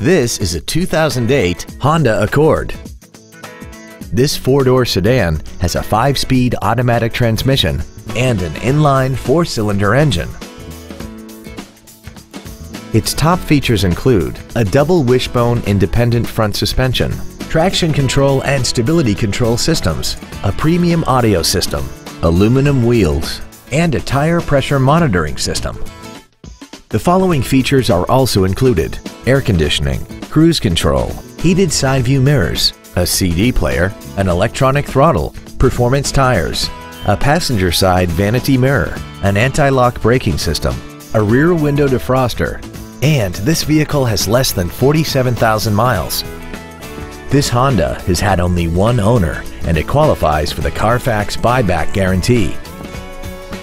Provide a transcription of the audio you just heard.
This is a 2008 Honda Accord. This four-door sedan has a five-speed automatic transmission and an inline four-cylinder engine. Its top features include a double wishbone independent front suspension, traction control and stability control systems, a premium audio system, aluminum wheels, and a tire pressure monitoring system. The following features are also included air conditioning, cruise control, heated side view mirrors, a CD player, an electronic throttle, performance tires, a passenger side vanity mirror, an anti-lock braking system, a rear window defroster, and this vehicle has less than 47,000 miles. This Honda has had only one owner and it qualifies for the Carfax buyback guarantee.